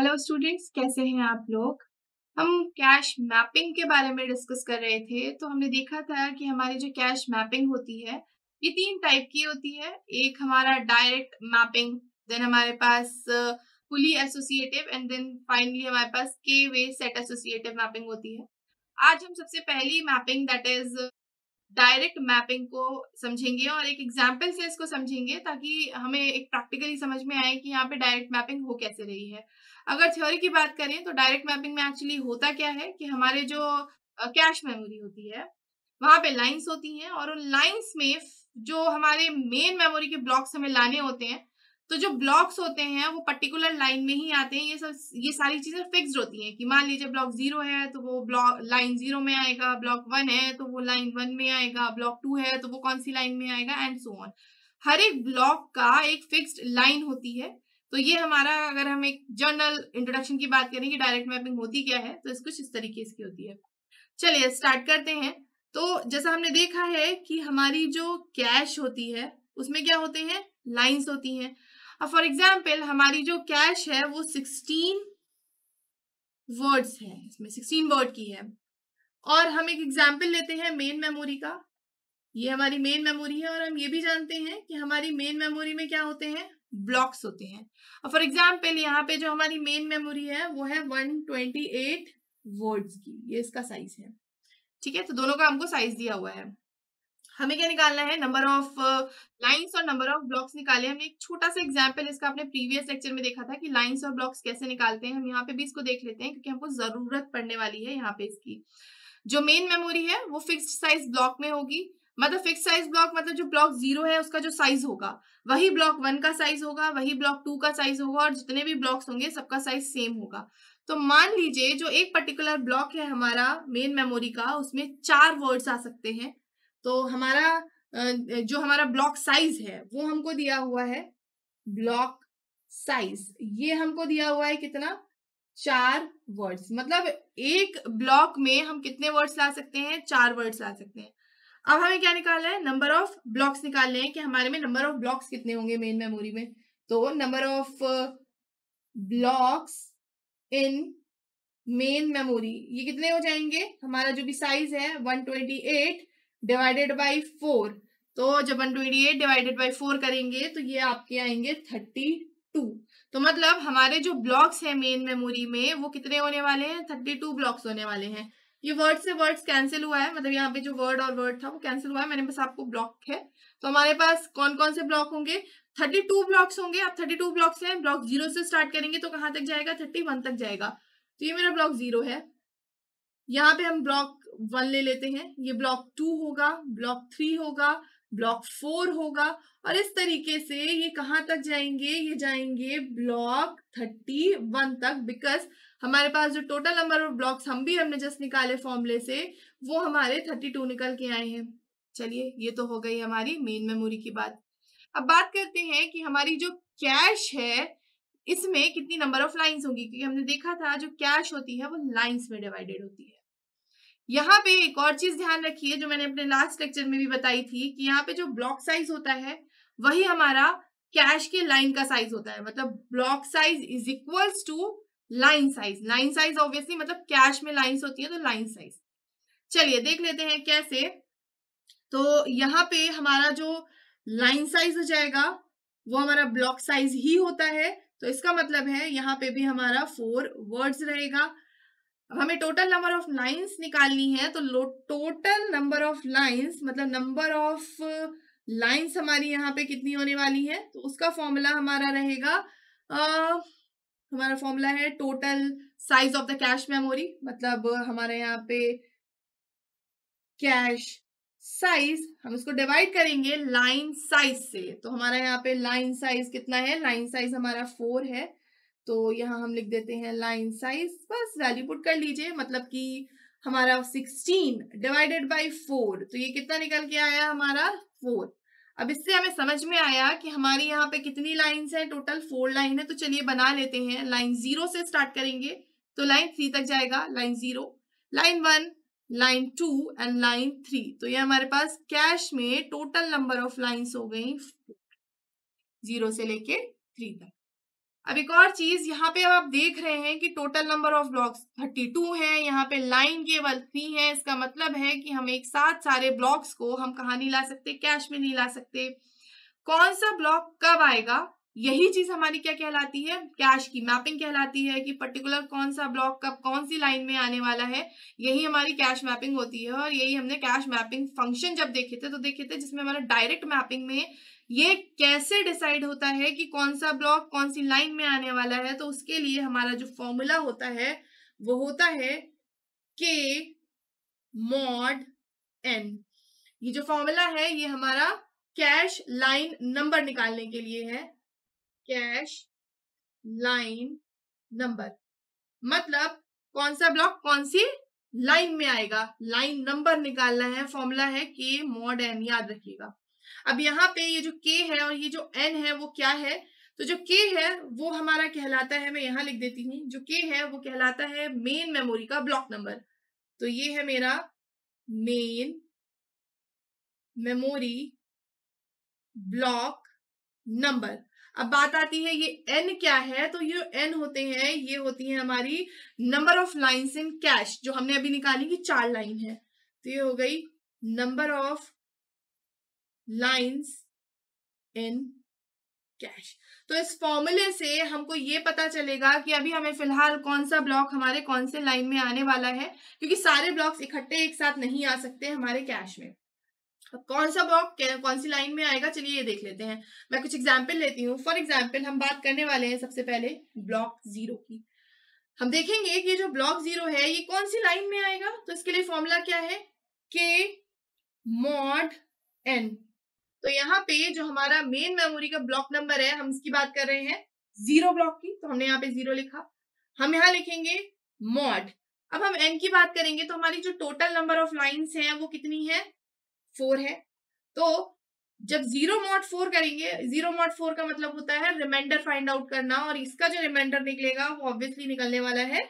Hello students कैसे हैं आप लोग? हम कैश मैपिंग के बारे में डिस्कस कर रहे थे तो हमने देखा था कि हमारी जो कैश मैपिंग होती है, ये तीन टाइप की होती है। एक हमारा डायरेक्ट मैपिंग देन हमारे पास fully associative and then finally हमारे पास के वे सेट एसोसिएटिव मैपिंग होती है। आज हम सबसे पहली mapping that is direct mapping को समझेंगे और एक एग्ज़ाम्पल से इसको समझेंगे ताकि हमें एक प्रैक्टिकली समझ में आए कि यहाँ पे डायरेक्ट मैपिंग हो कैसे रही है। अगर थ्योरी की बात करें तो डायरेक्ट मैपिंग में एक्चुअली होता क्या है कि हमारे जो कैश मेमोरी होती है, वहाँ पे लाइंस होती हैं और उन लाइंस में जो हमारे मेन मेमोरी के ब्लॉक्स हमें लाने होते हैं तो जो ब्लॉक्स होते हैं, वो पर्टिकुलर लाइन में ही आते हैं। ये सब, ये सारी चीज़ें फिक्स्ड होती हैं कि मान लीजिए ब्लॉक ज़ीरो है तो वो ब्लॉक लाइन ज़ीरो में आएगा ब्लॉक वन है तो वो लाइन वन में आएगा ब्लॉक टू है तो वो कौन सी लाइन में आएगा एंड सो ऑन हर एक ब्लॉक का एक फिक्स्ड लाइन होती है। तो ये हमारा, अगर हम एक जर्नल इंट्रोडक्शन की बात करें कि डायरेक्ट मैपिंग होती क्या है तो इस कुछ इस तरीके से होती है। चलिए स्टार्ट करते हैं। तो जैसा हमने देखा है कि हमारी जो कैश होती है, उसमें क्या होते हैं? लाइंस होती हैं। अब फॉर एग्ज़ाम्पल हमारी जो कैश है, वो सिक्सटीन वर्ड्स है। इसमें सिक्सटीन वर्ड की है। और हम एक एग्ज़ाम्पल लेते हैं मेन मेमोरी का। ये हमारी मेन मेमोरी है और हम ये भी जानते हैं कि हमारी मेन मेमोरी में क्या होते हैं? ब्लॉक्स होते हैं। और फॉर एग्ज़ाम्पल यहाँ पे जो हमारी मेन मेमोरी है, वो है 128 वर्ड्स की। ये इसका साइज़ है। ठीक है? तो दोनों का हमको साइज़ दिया हुआ है। हमें क्या निकालना है? नंबर ऑफ़ लाइंस और नंबर ऑफ़ ब्लॉक्स निकाले हमने एक छोटा सा एग्ज़ाम्पल इसका अपने प्रीवियस लेक्चर में देखा था कि लाइंस और ब्लॉक्स कैसे निकालते हैं। हम यहाँ पे भी इसको देख लेते हैं क्योंकि हमको ज़रूरत पड़ने वाली है यहाँ पे इसकी। जो मेन मेमोरी है, वो फिक्स्ड साइज़ ब्लॉक में होगी। मतलब फिक्स साइज़ ब्लॉक मतलब जो ब्लॉक ज़ीरो है, उसका जो साइज़ होगा, वही ब्लॉक वन का साइज़ होगा, वही ब्लॉक टू का साइज़ होगा और जितने भी ब्लॉक्स होंगे, सबका साइज़ सेम होगा। तो मान लीजिए जो एक पर्टिकुलर ब्लॉक है हमारा मेन मेमोरी का, उसमें चार वर्ड्स आ सकते हैं। तो हमारा जो हमारा ब्लॉक साइज़ है, वो हमको दिया हुआ है ब्लॉक साइज़। ये हमको दिया हुआ है कितना? चार वर्ड्स। मतलब एक ब्लॉक में हम कितने वर्ड्स ला सकते हैं? चार वर्ड्स ला सकते हैं। अब हमें क्या निकालना है? नंबर ऑफ़ ब्लॉक्स निकालने हैं कि हमारे में नंबर ऑफ़ ब्लॉक्स कितने होंगे मेन मेमोरी में। तो number of blocks in main memory, ये कितने हो जाएँगे? हमारा जो भी साइज़ है 128 डिवाइडेड बाई फोर तो जब 128 डिवाइडेड बाई फोर करेंगे तो ये आपके आएँगे 32 तो मतलब हमारे जो ब्लॉक्स हैं मेन मेमोरी में, वो कितने होने वाले हैं? 32 ब्लॉक्स होने वाले हैं. ये वर्ड से वर्ड्स कैंसिल हुआ है मतलब यहाँ पे जो वर्ड और वर्ड था, वो कैंसिल हुआ है. मैंने बस आपको ब्लॉक है. तो हमारे पास कौन कौन से ब्लॉक होंगे? थर्टी टू ब्लॉक्स होंगे. अब थर्टी टू ब्लॉक्स हैं ब्लॉक ज़ीरो से स्टार्ट करेंगे तो कहाँ तक जाएगा? थर्टी वन तक जाएगा. तो ये मेरा ब्लॉक ज़ीरो है. यहाँ पे हम ब्लॉक वन ले लेते हैं। ये ब्लॉक टू होगा ब्लॉक थ्री होगा ब्लॉक फोर होगा और इस तरीके से ये कहाँ तक जाएँगे? ये जाएँगे ब्लॉक थर्टी वन तक बिकॉज़ हमारे पास जो टोटल नंबर ऑफ़ ब्लॉक्स हम भी हमने जस्ट निकाले फॉर्मूले से, वो हमारे थर्टी टू निकल के आए हैं। चलिए, ये तो हो गई हमारी मेन मेमोरी की बात। अब बात करते हैं कि हमारी जो कैश है, इसमें कितनी नंबर ऑफ़ लाइंस होंगी? क्योंकि हमने देखा था जो कैश होती है, वो लाइंस में डिवाइडेड होती है। यहाँ पे एक और चीज़ ध्यान रखिए, जो मैंने अपने लास्ट लेक्चर में भी बताई थी कि यहाँ पे जो ब्लॉक साइज़ होता है, वही हमारा कैश के लाइन का साइज़ होता है। मतलब block size is equals to line size line size obviously मतलब कैश में लाइन्स होती है तो लाइन साइज़ चलिए देख लेते हैं कैसे। तो यहाँ पे हमारा जो लाइन साइज़ हो जाएगा, वो हमारा ब्लॉक साइज़ ही होता है। तो इसका मतलब है यहाँ पे भी हमारा फोर वर्ड्स रहेगा। अब हमें टोटल नंबर ऑफ़ लाइंस निकालनी है तो टोटल नंबर ऑफ़ लाइंस मतलब नंबर ऑफ़ लाइंस हमारी यहाँ पे कितनी होने वाली है तो उसका फॉर्मूला हमारा रहेगा आ, हमारा फॉर्मूला है total size of the cache memory मतलब हमारे यहाँ पे कैश साइज़ हम इसको डिवाइड करेंगे लाइन साइज़ से तो हमारा यहाँ पे लाइन साइज़ कितना है लाइन साइज़ हमारा फोर है तो यहाँ हम लिख देते हैं लाइन साइज़ बस वैल्यू पुट कर लीजिए मतलब कि हमारा सिक्सटीन डिवाइडेड बाई फोर तो ये कितना निकल के आया हमारा फोर अब इससे हमें समझ में आया कि हमारी यहाँ पे कितनी लाइंस हैं टोटल फोर लाइन है तो चलिए बना लेते हैं। लाइन ज़ीरो से स्टार्ट करेंगे तो लाइन थ्री तक जाएगा line zero line one line two and line three तो ये हमारे पास कैश में टोटल नंबर ऑफ़ लाइंस हो गई ज़ीरो से लेके थ्री तक। अब एक और चीज़, यहाँ पे आप देख रहे हैं कि टोटल नंबर ऑफ़ ब्लॉक्स 32 है, यहाँ पे लाइन केवल थ्री है, इसका मतलब है कि हम एक साथ सारे ब्लॉक्स को हम कहा नहीं ला सकते? कैश में नहीं ला सकते। कौन सा ब्लॉक कब आएगा? यही चीज़ हमारी क्या कहलाती है? कैश की मैपिंग कहलाती है कि पर्टिकुलर कौन सा ब्लॉक कब कौन सी लाइन में आने वाला है। यही हमारी कैश मैपिंग होती है और यही हमने कैश मैपिंग फ़ंक्शन जब देखे थे तो देखे थे जिसमें हमारा डायरेक्ट मैपिंग में ये कैसे डिसाइड होता है कि कौन सा ब्लॉक कौन सी लाइन में आने वाला है? तो उसके लिए हमारा जो फॉर्मूला होता है, वो होता है के मॉड एन ये जो फॉर्मूला है, ये हमारा कैश लाइन नंबर निकालने के लिए है। कैश लाइन नंबर मतलब कौन सा ब्लॉक कौन सी लाइन में आएगा? लाइन नंबर निकालना है फॉर्मूला है के मॉड एन याद रखिएगा। अब यहाँ पे ये जो के है और ये जो एन है, वो क्या है? तो जो के है, वो हमारा कहलाता है, मैं यहाँ लिख देती हूँ, जो के है, वो कहलाता है मेन मेमोरी का ब्लॉक नंबर तो ये है मेरा मेन मेमोरी ब्लॉक नंबर अब बात आती है ये एन क्या है? तो ये एन होते हैं, ये होती है हमारी number of lines in cache जो हमने अभी निकाली कि चार लाइन है। तो ये हो गई number of lines in cache तो इस फॉर्मूले से हमको ये पता चलेगा कि अभी हमें फ़िलहाल कौन सा ब्लॉक हमारे कौन से लाइन में आने वाला है, क्योंकि सारे ब्लॉक्स इकट्ठे एक साथ नहीं आ सकते हमारे कैश में। अब कौन सा ब्लॉक कौन सी लाइन में आएगा, चलिए ये देख लेते हैं। मैं कुछ एग्ज़ाम्पल लेती हूँ। फॉर एग्ज़ाम्पल हम बात करने वाले हैं सबसे पहले ब्लॉक ज़ीरो की। हम देखेंगे कि जो ब्लॉक ज़ीरो है, ये कौन सी लाइन में आएगा? तो इसके लिए फॉर्मूला क्या है? के मॉड एन तो यहाँ पे जो हमारा मेन मेमोरी का ब्लॉक नंबर है, हम इसकी बात कर रहे हैं ज़ीरो ब्लॉक की तो हमने यहाँ पे ज़ीरो लिखा। हम यहाँ लिखेंगे मॉड अब हम एन की बात करेंगे तो हमारी जो टोटल नंबर ऑफ़ लाइंस हैं, वो कितनी है? फोर है। तो जब ज़ीरो मॉड फोर करेंगे ज़ीरो मॉड फोर का मतलब होता है रिमाइंडर फाइंड आउट करना, और इसका जो रिमाइंडर निकलेगा, वो ऑब्वियसली निकलने वाला है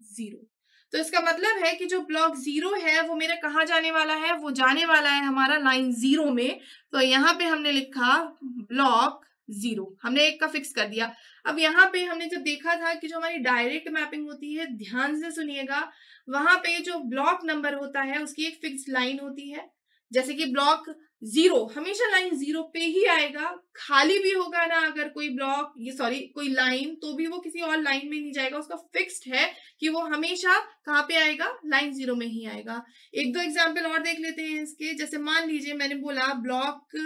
ज़ीरो तो इसका मतलब है कि जो ब्लॉक ज़ीरो है, वो मेरा कहा जाने वाला है? वो जाने वाला है हमारा लाइन ज़ीरो में। तो यहाँ पे हमने लिखा ब्लॉक ज़ीरो हमने एक का फिक्स कर दिया। अब यहाँ पे हमने जब देखा था कि जो हमारी डायरेक्ट मैपिंग होती है, ध्यान से सुनिएगा, वहाँ पे जो ब्लॉक नंबर होता है, उसकी एक फिक्स लाइन होती है। जैसे कि ब्लॉक ज़ीरो हमेशा लाइन ज़ीरो पे ही आएगा। खाली भी होगा ना अगर कोई ब्लॉक ये सॉरी कोई लाइन तो भी वो किसी और लाइन में नहीं जाएगा। उसका फिक्स्ड है कि वो हमेशा कहाँ पे आएगा? लाइन ज़ीरो में ही आएगा। एक दो एग्ज़ाम्पल और देख लेते हैं इसके। जैसे मान लीजिए मैंने बोला ब्लॉक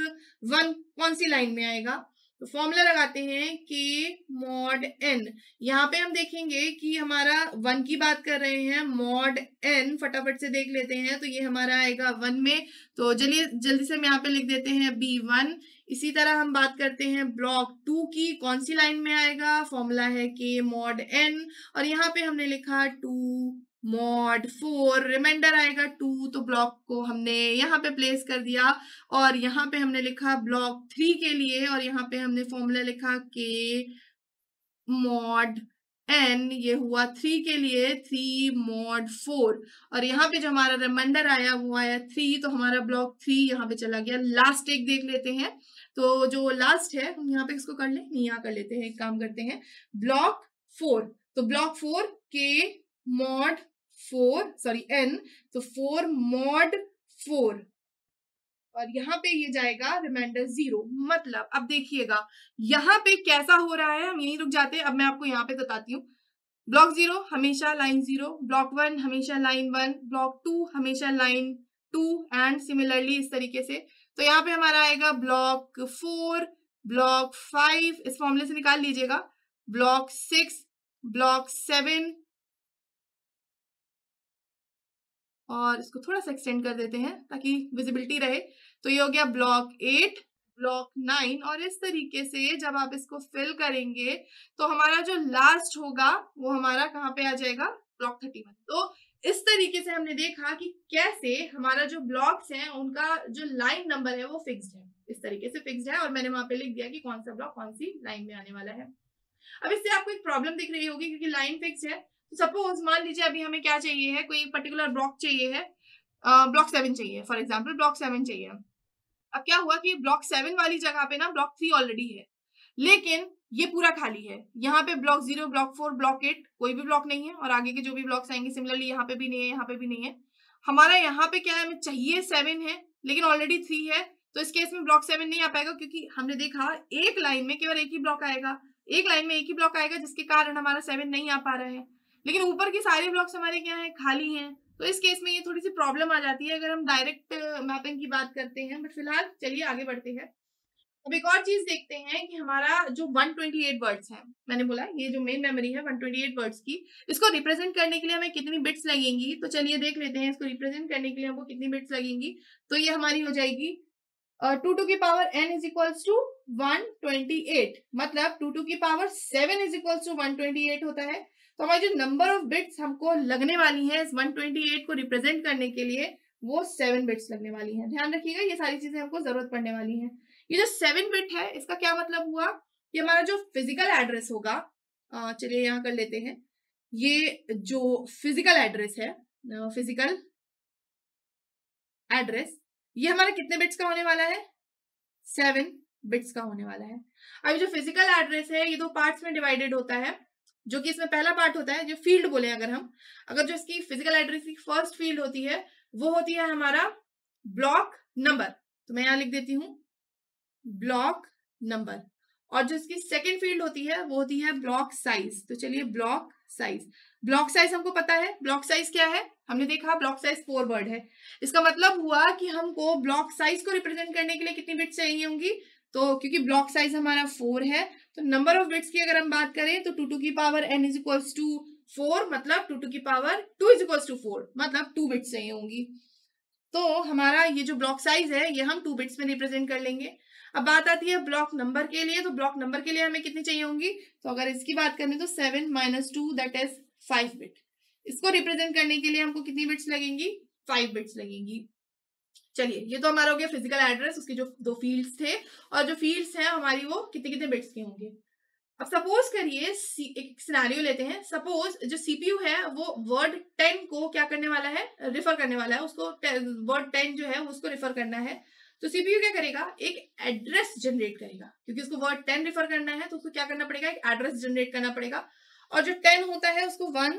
वन कौन सी लाइन में आएगा? तो फॉर्मूला लगाते हैं के मॉड एन यहाँ पे हम देखेंगे कि हमारा वन की बात कर रहे हैं मॉड एन फटाफट से देख लेते हैं तो ये हमारा आएगा वन में। तो चलिए, जल्दी से हम यहाँ पे लिख देते हैं बी वन इसी तरह हम बात करते हैं ब्लॉक टू की, कौन सी लाइन में आएगा? फॉर्मूला है के मॉड एन और यहाँ पे हमने लिखा टू मॉड फोर रिमाइंडर आएगा टू तो ब्लॉक को हमने यहाँ पे प्लेस कर दिया और यहाँ पे हमने लिखा ब्लॉक थ्री के लिए और यहाँ पे हमने फॉर्मूला लिखा के मॉड एन ये हुआ थ्री के लिए थ्री मॉड फोर और यहाँ पे जो हमारा रिमाइंडर आया, वो आया थ्री तो हमारा ब्लॉक थ्री यहाँ पे चला गया। लास्ट एक देख लेते हैं। तो जो लास्ट है, हम यहाँ पे इसको कर ले? यहाँ कर लेते हैं, एक काम करते हैं। ब्लॉक फोर तो ब्लॉक फोर के मॉड फोर सॉरी एन तो फोर मॉड फोर और यहाँ पे ये जाएगा रिमाइंडर ज़ीरो मतलब अब देखिएगा, यहाँ पे कैसा हो रहा है, हम यहीं रुक जाते हैं अब मैं आपको यहाँ पे बताती हूँ। ब्लॉक ज़ीरो हमेशा लाइन ज़ीरो ब्लॉक वन हमेशा लाइन वन ब्लॉक टू हमेशा लाइन टू एंड सिमिलरली इस तरीके से। तो यहाँ पे हमारा आएगा ब्लॉक फोर ब्लॉक फाइव इस फॉर्मूले से निकाल लीजिएगा। ब्लॉक सिक्स ब्लॉक सेवन और इसको थोड़ा सा एक्सटेंड कर देते हैं ताकि विजिबिलिटी रहे। तो ये हो गया ब्लॉक एट ब्लॉक नाइन और इस तरीके से जब आप इसको फिल करेंगे तो हमारा जो लास्ट होगा, वो हमारा कहाँ पे आ जाएगा? ब्लॉक थर्टी वन तो इस तरीके से हमने देखा कि कैसे हमारा जो ब्लॉक्स हैं, उनका जो लाइन नंबर है, वो फिक्स्ड है। इस तरीके से फिक्स्ड है और मैंने वहाँ पे लिख दिया कि कौन सा ब्लॉक कौन सी लाइन में आने वाला है। अब इससे आपको एक प्रॉब्लम दिख रही होगी क्योंकि लाइन फिक्स है। सपोज़ मान लीजिए अभी हमें क्या चाहिए है? कोई पर्टिकुलर ब्लॉक चाहिए है? ब्लॉक सेवन चाहिए फॉर एग्ज़ाम्पल ब्लॉक सेवन चाहिए। अब क्या हुआ कि ब्लॉक सेवन वाली जगह पे ना ब्लॉक थ्री ऑलरेडी है। लेकिन ये पूरा खाली है। यहाँ पे block zero block four block eight कोई भी ब्लॉक नहीं है और आगे के जो भी ब्लॉक्स आएँगे सिमिलरली यहाँ पे भी नहीं है, यहाँ पे भी नहीं है। हमारा यहाँ पे क्या है? हमें चाहिए सेवन है, लेकिन ऑलरेडी थ्री है। तो इस केस में ब्लॉक सेवन नहीं आ पाएगा क्योंकि हमने देखा एक लाइन में केवल एक ही ब्लॉक आएगा। एक लाइन में एक ही ब्लॉक आएगा, जिसके कारण हमारा सेवन नहीं आ पा रहा है। लेकिन ऊपर के सारे ब्लॉक्स हमारे क्या है? खाली हैं। तो इस केस में ये थोड़ी सी प्रॉब्लम आ जाती है अगर हम डायरेक्ट मैपिंग की बात करते हैं। बट फ़िलहाल चलिए आगे बढ़ते हैं। अब एक और चीज़ देखते हैं कि हमारा जो 128 वर्ड्स है, मैंने बोला ये जो मेन मेमोरी है 128 वर्ड्स की, इसको रिप्रेजेंट करने के लिए हमें कितनी बिट्स लगेंगी? तो चलिए देख लेते हैं इसको रिप्रेजेंट करने के लिए हमको कितनी बिट्स लगेंगी। तो ये हमारी हो जाएगी टू टू की power N is equals to one twenty eight. मतलब टू टू की power seven is equals to one twenty eight होता है। तो हमारी जो नंबर ऑफ़ बिट्स हमको लगने वाली है वन को रिप्रेजेंट करने के लिए, वो सेवन बिट्स लगने वाली है। ध्यान रखिएगा, ये सारी चीज़ें हमको ज़रूरत पड़ने वाली है। ये जो सेवन बिट है, इसका क्या मतलब हुआ? कि हमारा जो फ़िज़िकल एड्रेस होगा चलिए यहाँ कर लेते हैं। ये जो फ़िज़िकल एड्रेस है फ़िज़िकल एड्रेस ये हमारा कितने बिट्स का होने वाला है? सेवन बिट्स का होने वाला है। अब जो फ़िज़िकल एड्रेस है, ये दो पार्ट्स में डिवाइडेड होता है। जो कि इसमें पहला पार्ट होता है, जो फ़ील्ड बोले अगर हम, अगर जो इसकी फ़िज़िकल एड्रेस की फ़र्स्ट फ़ील्ड होती है, वो होती है हमारा ब्लॉक नंबर तो मैं यहाँ लिख देती हूँ ब्लॉक नंबर और जो इसकी सेकेंड फ़ील्ड होती है, वो होती है ब्लॉक साइज़ तो चलिए ब्लॉक साइज़ ब्लॉक साइज़ हमको पता है ब्लॉक साइज़ क्या है? हमने देखा ब्लॉक साइज़ फोर वर्ड है. इसका मतलब हुआ कि हमको ब्लॉक साइज़ को रिप्रेजेंट करने के लिए कितनी बिट्स चाहिए होंगी? तो क्योंकि ब्लॉक साइज़ हमारा फोर है तो नंबर ऑफ़ बिट्स की अगर हम बात करें तो टू टू की power N is equals to four मतलब टू टू की power two is equals to four मतलब टू बिट्स चाहिए होंगी। तो हमारा ये जो ब्लॉक साइज़ है, ये हम टू बिट्स में रिप्रेजेंट कर लेंगे। अब बात आती है ब्लॉक नंबर के लिए तो ब्लॉक नंबर के लिए हमें कितनी चाहिए होंगी? तो अगर इसकी बात करें तो seven minus two that is five bit इसको रिप्रेजेंट करने के लिए हमको कितनी बिट्स लगेंगी? फाइव बिट्स लगेंगी। चलिए, ये तो हमारा हो गया फ़िज़िकल एड्रेस उसके जो दो फील्ड्स थे, और जो फील्ड्स हैं, हमारी वो कितने कितने बिट्स के होंगे। अब सपोज़ करिए एक सिनारियो लेते हैं। सपोज़ जो सीपीयू है, वो वर्ड टेन को क्या करने वाला है? रिफर करने वाला है। उसको वर्ड टेन जो है, उसको रिफर करना है। तो सीपीयू क्या करेगा? एक एड्रेस जनरेट करेगा। क्योंकि उसको वर्ड टेन रिफर करना है तो उसको क्या करना पड़ेगा? एक एड्रेस जनरेट करना पड़ेगा। और जो टेन होता है, उसको वन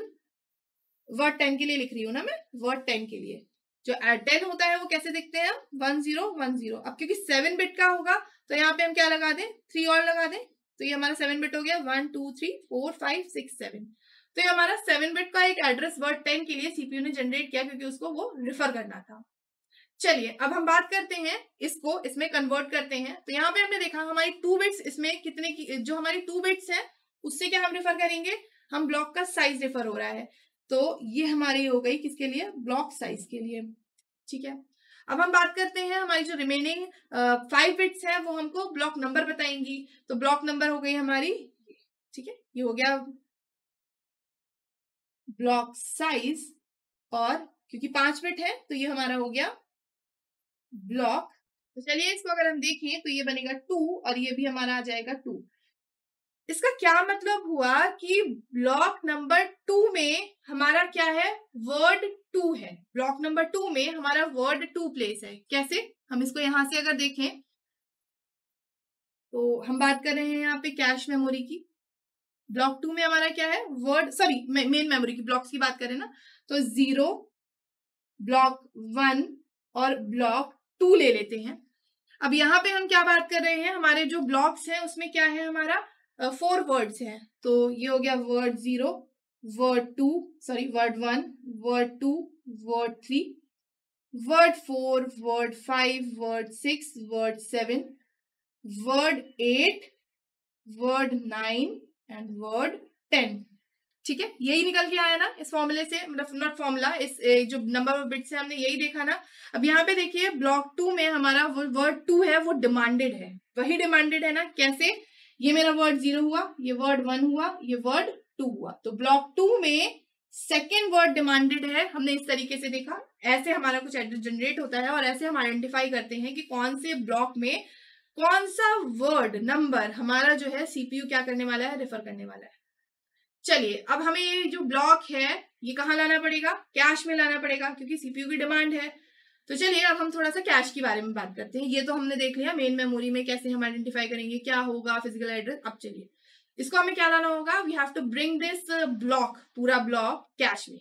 वर्ड टेन के लिए लिख रही हूँ ना मैं? वर्ड टेन के लिए। जो टेन होता है वो कैसे देखते हैं वन ज़ीरो वन ज़ीरो अब क्योंकि सेवन बिट का होगा तो यहाँ पे हम क्या लगा दें? थ्री और लगा दें। तो ये हमारा सेवन बिट हो गया। One two three four five six seven तो ये हमारा सेवन बिट का एक एड्रेस वर्ड टेन के लिए सीपीयू ने जनरेट किया क्योंकि उसको वो रिफर करना था। चलिए, अब हम बात करते हैं इसको, इसमें कन्वर्ट करते हैं। तो यहाँ पे हमने देखा हमारी टू बिट्स इसमें कितने की, जो हमारी टू बिट्स है, उससे क्या हम रिफर करेंगे? हम ब्लॉक का साइज़ रिफर हो रहा है। तो ये हमारी हो गई किसके लिए? ब्लॉक साइज़ के लिए। ठीक है? अब हम बात करते हैं हमारी जो रिमेनिंग फाइव बिट्स है, वो हमको ब्लॉक नंबर बताएँगी। तो ब्लॉक नंबर हो गई हमारी, ठीक है? ये हो गया ब्लॉक साइज़ और क्योंकि पाँच बिट है तो ये हमारा हो गया ब्लॉक। तो चलिए इसको अगर हम देखें तो ये बनेगा टू और ये भी हमारा आ जाएगा टू इसका क्या मतलब हुआ कि ब्लॉक नंबर टू में हमारा क्या है? वर्ड टू है। ब्लॉक नंबर टू में हमारा वर्ड टू प्लेस है। कैसे? हम इसको यहाँ से अगर देखें तो हम बात कर रहे हैं यहाँ पे कैश मेमोरी की। ब्लॉक टू में हमारा क्या है? वर्ड सॉरी मेन मेमोरी की ब्लॉक्स की बात करें ना तो ज़ीरो ब्लॉक वन और ब्लॉक टू ले लेते हैं। अब यहाँ पे हम क्या बात कर रहे हैं? हमारे जो ब्लॉक्स हैं, उसमें क्या है हमारा? फोर वर्ड्स हैं। तो ये हो गया word zero word two sorry word one word two word three word four word five word six word seven word eight word nine and word ten ठीक है? यही निकल के आया ना इस फॉर्मूले से मतलब नॉट फॉर्मूला इस जो नंबर ऑफ़ बिट्स है हमने यही देखा ना। अब यहाँ पे देखिए ब्लॉक टू में हमारा वर्ड टू है, वो डिमांडेड है। वही डिमांडेड है ना? कैसे? ये मेरा वर्ड ज़ीरो हुआ, ये वर्ड वन हुआ, ये वर्ड टू हुआ। तो ब्लॉक टू में सेकेंड वर्ड डिमांडेड है, हमने इस तरीके से देखा। ऐसे हमारा कुछ एड्रेस जनरेट होता है और ऐसे हम आइडेंटिफाई करते हैं कि कौन से ब्लॉक में कौन सा वर्ड नंबर हमारा जो है सीपीयू क्या करने वाला है रेफर करने वाला है। चलिए, अब हमें ये जो ब्लॉक है, ये कहाँ लाना पड़ेगा? कैश में लाना पड़ेगा, क्योंकि सीपीयू की डिमांड है। तो चलिए, अब हम थोड़ा सा कैश के बारे में बात करते हैं। ये तो हमने देख लिया मेन मेमोरी में कैसे हम आइडेंटिफाई करेंगे, क्या होगा फ़िज़िकल एड्रेस अब चलिए। इसको हमें क्या लाना होगा? We have to bring this block पूरा ब्लॉक कैश में।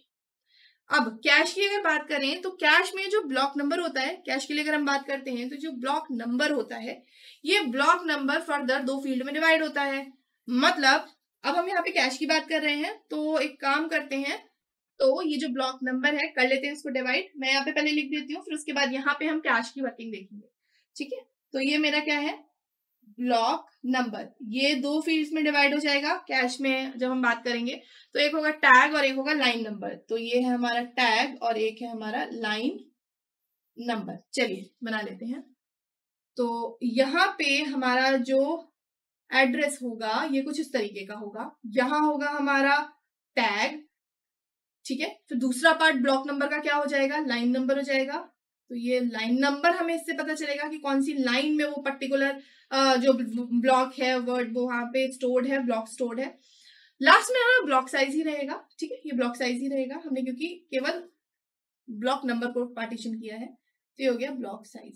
अब कैश की अगर बात करें तो कैश में जो ब्लॉक नंबर होता है कैश के लिए अगर हम बात करते हैं तो जो ब्लॉक नंबर होता है, ये ब्लॉक नंबर फर्दर दो फ़ील्ड में डिवाइड होता है। मतलब अब हम यहाँ पे कैश की बात कर रहे हैं तो एक काम करते हैं तो ये जो ब्लॉक नंबर है, कर लेते हैं इसको डिवाइड मैं यहाँ पे पहले लिख देती हूँ, फिर उसके बाद यहाँ पे हम कैश की वर्किंग देखेंगे। ठीक है? तो ये मेरा क्या है? Block number. ये दो फील्ड्स में डिवाइड हो जाएगा, कैश में जब हम बात करेंगे तो एक होगा टैग और एक होगा लाइन नंबर। तो ये है हमारा टैग और एक है हमारा लाइन नंबर। चलिए, बना लेते हैं। तो यहाँ पे हमारा जो एड्रेस होगा, ये कुछ इस तरीके का होगा। यहाँ होगा हमारा टैग, ठीक है? फिर दूसरा पार्ट ब्लॉक नंबर का क्या हो जाएगा? लाइन नंबर हो जाएगा। तो ये लाइन नंबर हमें इससे पता चलेगा कि कौन सी लाइन में वो पर्टिकुलर जो ब्लॉक है वर्ड वो वहाँ पे स्टोर्ड है ब्लॉक स्टोर्ड है। लास्ट में हमारा ब्लॉक साइज़ ही रहेगा, ठीक है? ये ब्लॉक साइज़ ही रहेगा हमने क्योंकि केवल ब्लॉक नंबर को पार्टीशन किया है तो ये हो गया ब्लॉक साइज़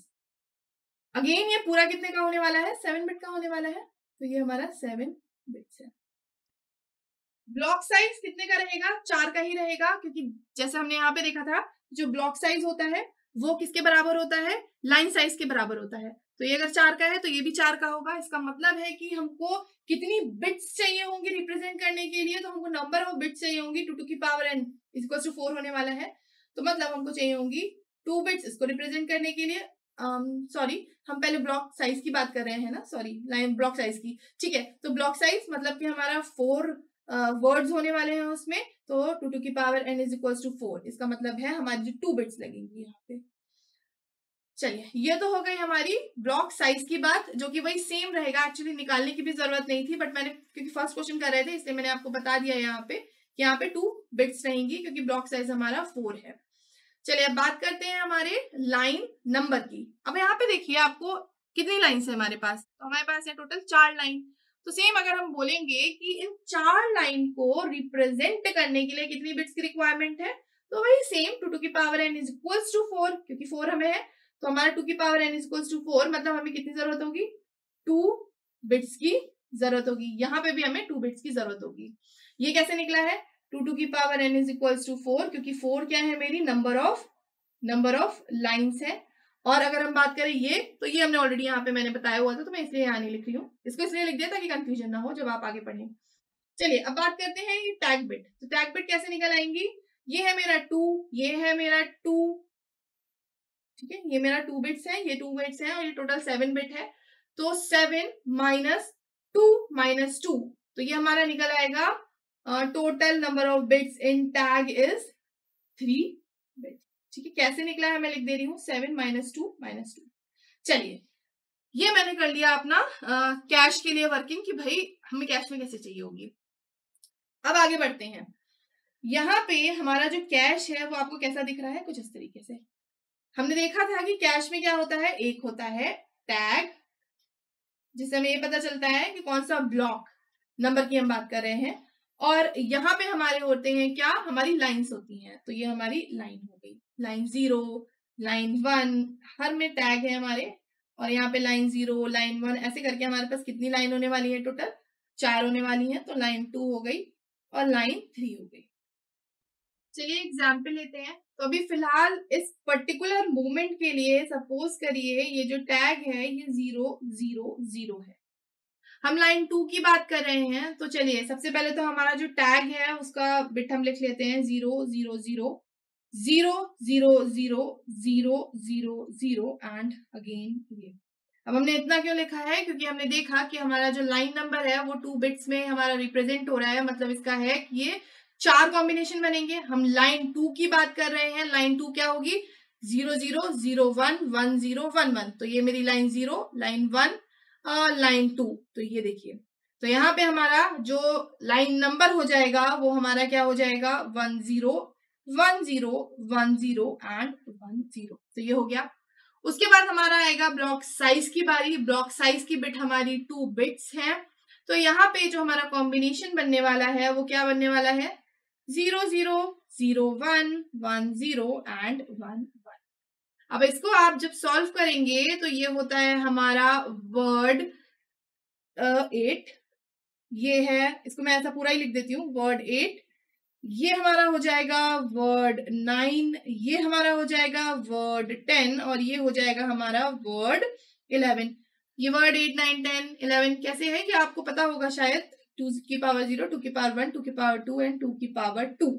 अगेन ये पूरा कितने का होने वाला है? सेवन बिट का होने वाला है तो ये हमारा सेवन बिट्स है। ब्लॉक साइज़ कितने का रहेगा? चार का ही रहेगा, क्योंकि जैसे हमने यहाँ पे देखा था, जो ब्लॉक साइज़ होता है वो किसके बराबर होता है? लाइन साइज़ के बराबर होता है। तो ये अगर चार का है तो ये भी चार का होगा। इसका मतलब है कि हमको कितनी बिट्स चाहिए होंगी रिप्रेजेंट करने के लिए तो हमको नंबर ऑफ़ बिट्स चाहिए होंगी टू टू की power N equal to four होने वाला है। तो मतलब हमको चाहिए होंगी टू बिट्स इसको रिप्रेजेंट करने के लिए। सॉरी um, हम पहले ब्लॉक साइज़ की बात कर रहे हैं ना? सॉरी लाइन ब्लॉक साइज़ की। ठीक है तो ब्लॉक साइज़ मतलब कि हमारा फोर वर्ड्स uh, होने वाले हैं उसमें। तो टू टू की power N is equal to four इसका मतलब है हमारी जो टू बिट्स लगेंगी यहाँ पे। चलिए, ये तो हो गई हमारी ब्लॉक साइज़ की बात, जो कि वही सेम रहेगा। एक्चुअली निकालने की भी ज़रूरत नहीं थी बट मैंने, क्योंकि फ़र्स्ट क्वेश्चन कर रहे थे, इसलिए मैंने आपको बता दिया यहाँ पे कि यहाँ पे टू बिट्स रहेंगी, क्योंकि ब्लॉक साइज़ हमारा फोर है। चलिए, अब बात करते हैं हमारे लाइन नंबर की। अब यहाँ पे देखिए आपको कितनी लाइन है हमारे पास? तो हमारे पास है टोटल चार लाइन तो सेम अगर हम बोलेंगे कि इन चार लाइन को रिप्रेजेंट करने के लिए कितनी बिट्स की रिक्वायरमेंट है तो वही सेम टू टू की power N is equals to four क्योंकि फोर हमें है तो हमारा टू की power N is equals to four मतलब हमें कितनी ज़रूरत होगी? टू बिट्स की ज़रूरत होगी। यहाँ पे भी हमें टू बिट्स की ज़रूरत होगी। ये कैसे निकला है? टू टू की power N is equals to four क्योंकि फोर क्या है मेरी? Number of number of lines है। और अगर हम बात करें ये तो ये हमने ऑलरेडी यहाँ पे मैंने बताया हुआ था तो मैं इसलिए यहाँ नहीं लिख रही हूँ। इसको इसलिए लिख दिया ताकि कंफ्यूजन ना हो जब आप आगे पढ़ें। चलिए, अब बात करते हैं ये टैग बिट तो टैग बिट कैसे निकल आएँगी? ये है मेरा टू ये है मेरा टू ठीक है? ये मेरा टू बिट्स है, ये टू बिट्स है और ये टोटल सेवन बिट है। तो seven minus two minus two तो ये हमारा निकल आएगा total number of bits in tag is three bit ठीक है, कैसे निकला है मैं लिख दे रही हूँ seven minus two minus two चलिए, ये मैंने कर लिया अपना कैश के लिए वर्किंग कि भाई हमें कैश में कैसे चाहिए होगी। अब आगे बढ़ते हैं। यहाँ पे हमारा जो कैश है वो आपको कैसा दिख रहा है? कुछ इस तरीके से। हमने देखा था कि कैश में क्या होता है? एक होता है टैग जिससे हमें ये पता चलता है कि कौन सा ब्लॉक नंबर की हम बात कर रहे हैं। और यहाँ पे हमारे होते हैं क्या? हमारी लाइंस होती हैं। तो ये हमारी लाइन हो गई। लाइन ज़ीरो, लाइन वन, हर में टैग है हमारे। और यहाँ पे लाइन ज़ीरो, लाइन वन, ऐसे करके हमारे पास कितनी लाइन होने वाली है टोटल? चार होने वाली है तो लाइन टू हो गई और लाइन थ्री हो गई। चलिए एग्ज़ाम्पल लेते हैं। तो अभी फ़िलहाल इस पर्टिकुलर मोमेंट के लिए सपोज़ करिए ये जो टैग है, ये ज़ीरो ज़ीरो ज़ीरो है। हम लाइन टू की बात कर रहे हैं तो चलिए सबसे पहले तो हमारा जो टैग है, उसका बिट हम लिख लेते हैं, zero zero zero. Zero zero zero zero zero zero and again ये अब हमने इतना क्यों लिखा है? क्योंकि हमने देखा कि हमारा जो लाइन नंबर है, वो टू बिट्स में हमारा रिप्रेजेंट हो रहा है। मतलब इसका है कि ये चार कॉम्बिनेशन बनेंगे। हम लाइन टू की बात कर रहे हैं। लाइन टू क्या होगी? Zero zero zero one one zero one one तो ये मेरी line zero line one line two तो ये देखिए। तो यहाँ पे हमारा जो लाइन नंबर हो जाएगा, वो हमारा क्या हो जाएगा? One zero one zero one zero and one zero तो ये हो गया। उसके बाद हमारा आएगा ब्लॉक साइज़ की बारी। ब्लॉक साइज़ की बिट हमारी टू बिट्स हैं। तो यहाँ पे जो हमारा कॉम्बिनेशन बनने वाला है, वो क्या बनने वाला है? Zero zero zero one one zero and one one अब इसको आप जब सॉल्व करेंगे तो ये होता है हमारा वर्ड एट ये है, इसको मैं ऐसा पूरा ही लिख देती हूँ वर्ड एट ये हमारा हो जाएगा वर्ड नाइन ये हमारा हो जाएगा वर्ड टेन और ये हो जाएगा हमारा वर्ड इलेवन ये word eight nine ten eleven कैसे है कि आपको पता होगा शायद? टू की पावर ज़ीरो टू की पावर वन टू की पावर टू एंड टू की पावर टू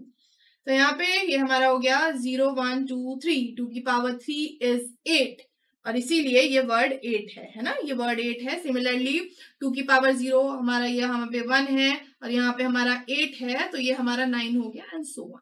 तो यहाँ पे ये हमारा हो गया zero one two three two की पावर थ्री इज़ एट और इसीलिए ये वर्ड एट है है ना? ये वर्ड एट है। सिमिलरली टू की पावर ज़ीरो हमारा ये यहाँ पे वन है और यहाँ पे हमारा एट है तो ये हमारा नाइन हो गया एंड सो वन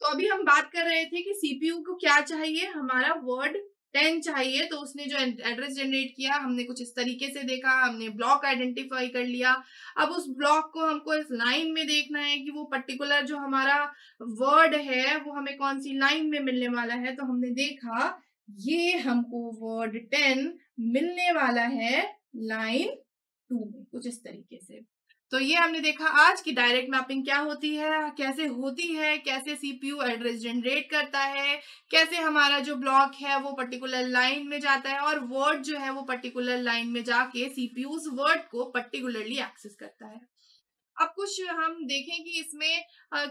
तो अभी हम बात कर रहे थे कि सीपीयू को क्या चाहिए, हमारा वर्ड टेन चाहिए तो उसने जो एड्रेस जनरेट किया, हमने कुछ इस तरीके से देखा, हमने ब्लॉक आइडेंटिफाई कर लिया। अब उस ब्लॉक को हमको इस लाइन में देखना है कि वो पर्टिकुलर जो हमारा वर्ड है, वो हमें कौन सी लाइन में मिलने वाला है तो हमने देखा ये हमको वर्ड टेन मिलने वाला है लाइन टू में, कुछ इस तरीके से। तो ये हमने देखा आज की डायरेक्ट मैपिंग क्या होती है, कैसे होती है, कैसे सीपीयू एड्रेस जनरेट करता है, कैसे हमारा जो ब्लॉक है वो पर्टिकुलर लाइन में जाता है और वर्ड जो है वो पर्टिकुलर लाइन में जाके सीपीयू उस वर्ड को पर्टिकुलरली एक्सेस करता है। अब कुछ हम देखें कि इसमें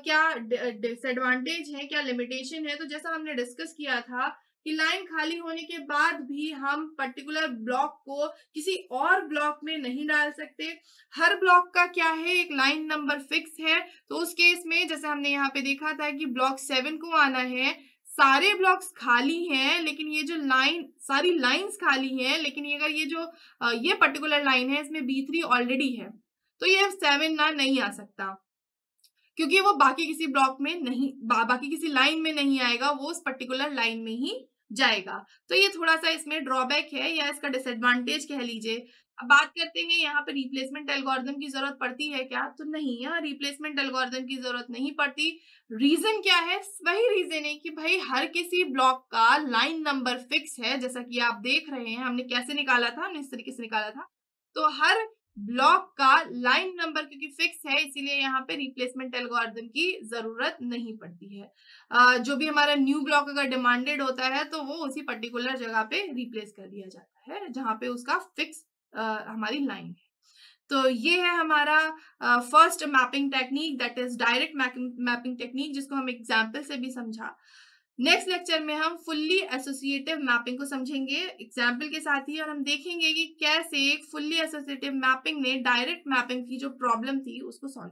क्या डिसएडवांटेज है, क्या लिमिटेशन है तो जैसा हमने डिस्कस किया था कि लाइन खाली होने के बाद भी हम पर्टिकुलर ब्लॉक को किसी और ब्लॉक में नहीं डाल सकते। हर ब्लॉक का क्या है? एक लाइन नंबर फिक्स है। तो उस केस में जैसे हमने यहाँ पे देखा था कि ब्लॉक सेवन को आना है। सारे ब्लॉक्स खाली हैं, लेकिन ये जो लाइन सारी लाइंस खाली हैं, लेकिन ये अगर ये जो ये पर्टिकुलर लाइन है, इसमें बी थ्री ऑलरेडी है। तो ये सेवन ना नहीं आ सकता। क्योंकि वो बाकी किसी ब्लॉक में नहीं बा, बाकी किसी लाइन में नहीं आएगा वो उस पर्टिकुलर लाइन में ही जाएगा। तो ये थोड़ा सा इसमें ड्रॉबैक है या इसका डिसएडवांटेज कह लीजिए। अब बात करते हैं यहाँ पे रिप्लेसमेंट एल्गोरिदम की ज़रूरत पड़ती है क्या? तो नहीं यहाँ रिप्लेसमेंट एल्गोरिदम की ज़रूरत नहीं पड़ती। रीजन क्या है? वही रीजन है कि भाई हर किसी ब्लॉक का लाइन नंबर फिक्स है जैसा कि आप देख रहे हैं हमने कैसे निकाला था हमने इस तरीके से निकाला था। तो हर ब्लॉक का लाइन नंबर क्योंकि फिक्स है, इसीलिए यहाँ पे रिप्लेसमेंट एल्गोरिदम की ज़रूरत नहीं पड़ती है। जो भी हमारा न्यू ब्लॉक अगर डिमांडेड होता है तो वो उसी पर्टिकुलर जगह पे रिप्लेस कर दिया जाता है, जहाँ पे उसका फिक्स हमारी लाइन है। तो ये है हमारा first mapping technique that is direct mapping technique जिसको हम एग्ज़ाम्पल से भी समझा। नेक्स्ट लेक्चर में हम फुल्ली एसोसिएटिव मैपिंग को समझेंगे एग्ज़ाम्पल के साथ ही और हम देखेंगे कि कैसे फुल्ली एसोसिएटिव मैपिंग ने डायरेक्ट मैपिंग की जो प्रॉब्लम थी उसको सॉल्व